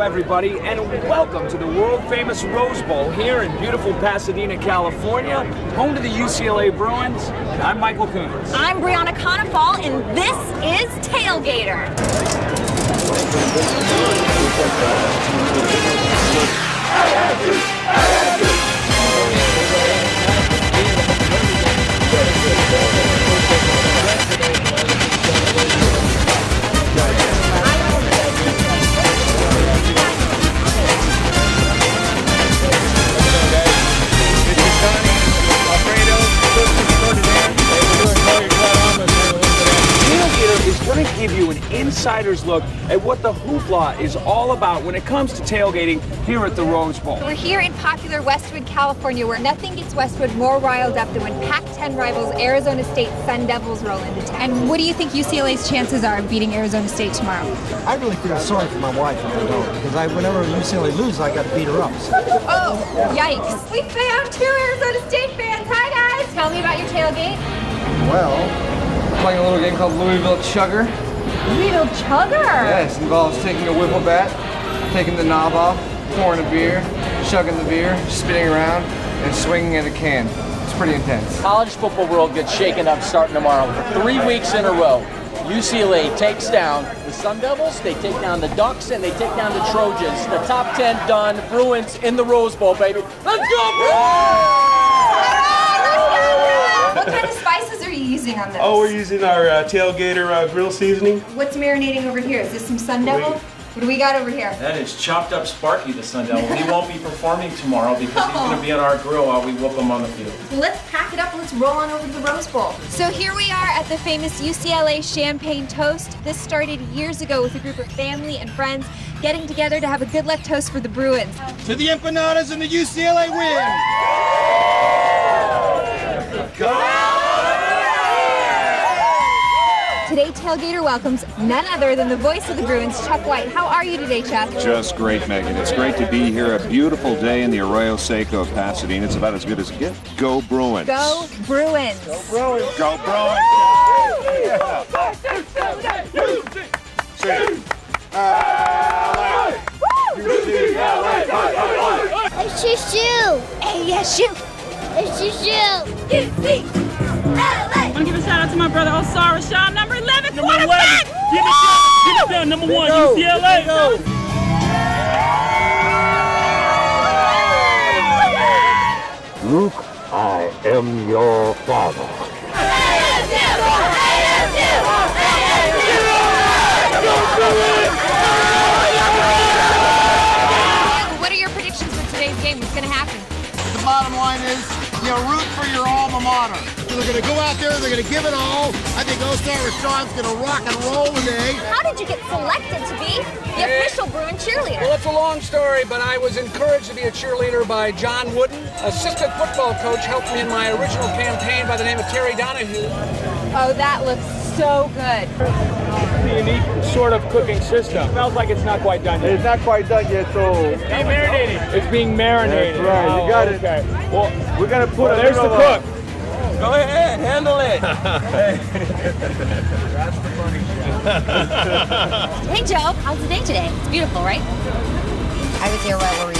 everybody, and welcome to the world famous Rose Bowl here in beautiful Pasadena, California, home to the UCLA Bruins. I'm Michael Coons. I'm Brianna Conifal, and this is. Tailgater you an insider's look at what the hoopla is all about when it comes to tailgating here at the Rose Bowl. We're here in popular Westwood, California, where nothing gets Westwood more riled up than when Pac-10 rivals Arizona State Sun Devils roll into town. And what do you think UCLA's chances are of beating Arizona State tomorrow? I really feel sorry for my wife if they don't, because I, whenever UCLA loses, I got to beat her up. So. Oh, yikes. We found two Arizona State fans. Hi, guys. Tell me about your tailgate. Well, playing a little game called Louisville Chugger. Louisville Chugger. Yes, involves taking a Wiffle bat, taking the knob off, pouring a beer, chugging the beer, spinning around, and swinging at a can. It's pretty intense. College football world gets shaken up starting tomorrow. For three weeks in a row, UCLA takes down the Sun Devils, they take down the Ducks, and they take down the Trojans. The top 10 done. Bruins in the Rose Bowl, baby. Let's go, Bruins! What kind of spices are you using on this? Oh, we're using our uh, tailgater uh, grill seasoning. What's marinating over here? Is this some Sun Devil? What do we got over here? That is chopped up Sparky, the Sun Devil. He won't be performing tomorrow because he's going to be on our grill while we whoop him on the field. Let's pack it up and let's roll on over to the Rose Bowl. So here we are at the famous UCLA Champagne Toast. This started years ago with a group of family and friends getting together to have a good luck toast for the Bruins. To the empanadas and the UCLA win! Today, Tailgater welcomes none other than the voice of the Bruins, Chuck White. How are you today, Chuck? Just great, Megan. It's great to be here. A beautiful day in the Arroyo Seco of Pasadena. It's about as good as it gets. Go Bruins. Go Bruins. Go Bruins. Go Bruins. It's your shoe. Hey, yes, shoot. It's your shoe. I want to give a shout out my brother Osaar Rasshan, number 11 Number quarterback. 11. Give it down. Give it down. Number one, UCLA. Luke, I am your father. What are your predictions for today's game? What's going to happen? The bottom line is, you root for your alma mater. They're going to go out there, they're going to give it all. I think Osaar Rasshan's going to rock and roll today. How did you get selected to be the official Bruin cheerleader? Well, it's a long story, but I was encouraged to be a cheerleader by John Wooden. Assistant football coach helped me in my original campaign by the name of Terry Donahue. Oh, that looks so good. The unique sort of cooking system. It Smells like it's not quite done yet. It's not quite done yet, so. It's being marinated. It's being marinated. That's right, you Oh, got it. okay. Well, We're going to put well, a there's the little, cook. uh, Go ahead, handle it. Hey, Joe. How's the day today? It's beautiful, right? I was here while we were